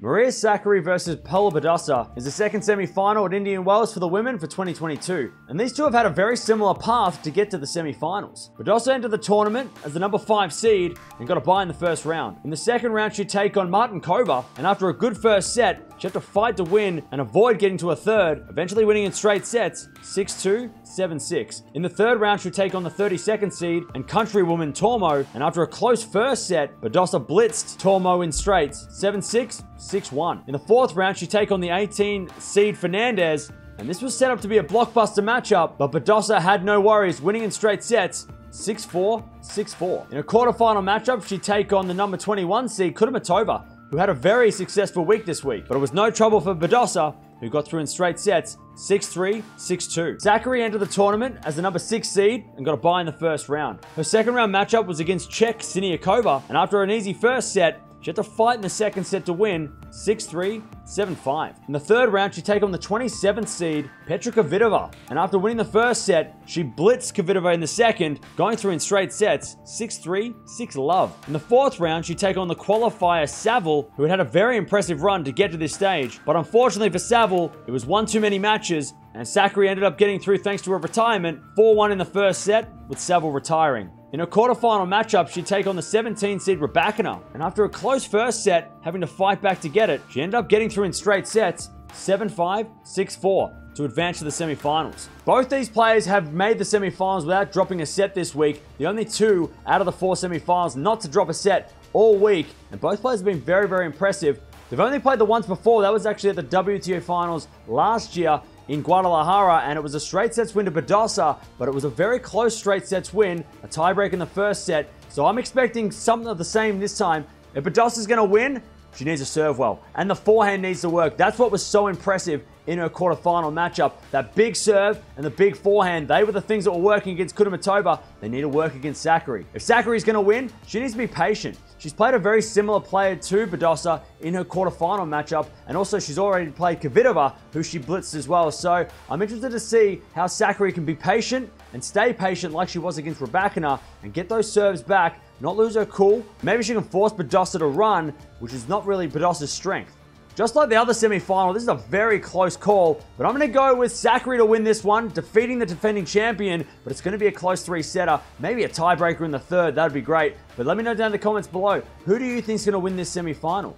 Maria Sakkari versus Paula Badosa is the second semi-final at Indian Wells for the women for 2022, and these two have had a very similar path to get to the semi-finals. Badosa entered the tournament as the number 5 seed and got a bye in the first round. In the second round, she'd take on Martincova, and after a good first set, she had to fight to win and avoid getting to a third, eventually winning in straight sets 6-2, 7-6. In the third round, she'd take on the 32nd seed and countrywoman Tormo, and after a close first set, Badosa blitzed Tormo in straights 7-6, 6-1. In the fourth round, she'd take on the 18 seed Fernandez, and this was set up to be a blockbuster matchup, but Badosa had no worries, winning in straight sets 6-4, 6-4. In a quarterfinal matchup, she'd take on the number 21 seed Kudermetova, who had a very successful week this week, but it was no trouble for Badosa, who got through in straight sets 6-3, 6-2. Sakkari entered the tournament as the number 6 seed and got a bye in the first round. Her second round matchup was against Czech Siniakova, and after an easy first set, she had to fight in the second set to win 6-3, 7-5. In the third round, she take on the 27th seed, Petra Kvitova. And after winning the first set, she blitzed Kvitova in the second, going through in straight sets 6-3, 6-love. In the fourth round, she take on the qualifier Saville, who had had a very impressive run to get to this stage. But unfortunately for Saville, it was one too many matches, and Sakkari ended up getting through thanks to her retirement, 4-1 in the first set, with Saville retiring. In a quarterfinal matchup, she'd take on the 17 seed Rybakina, and after a close first set, having to fight back to get it, she ended up getting through in straight sets 7-5, 6-4 to advance to the semifinals. Both these players have made the semifinals without dropping a set this week, the only two out of the four semifinals not to drop a set all week, and both players have been very, very impressive. They've only played the once before, that was actually at the WTA finals last year, in Guadalajara, and it was a straight sets win to Badosa, but it was a very close straight sets win, a tiebreak in the first set. So I'm expecting something of the same this time. If Badosa's going to win, she needs to serve well, and the forehand needs to work. That's what was so impressive in her quarterfinal matchup. That big serve and the big forehand, they were the things that were working against Kudermetova. They need to work against Sakkari. If Sakkari's going to win, she needs to be patient. She's played a very similar player to Badosa in her quarterfinal matchup, and also she's already played Kvitova, who she blitzed as well. So I'm interested to see how Sakkari can be patient and stay patient like she was against Rybakina and get those serves back, not lose her cool. Maybe she can force Badosa to run, which is not really Badosa's strength. Just like the other semi-final, this is a very close call, but I'm going to go with Sakkari to win this one, defeating the defending champion, but it's going to be a close three-setter, maybe a tiebreaker in the third, that'd be great. But let me know down in the comments below, who do you think is going to win this semi-final?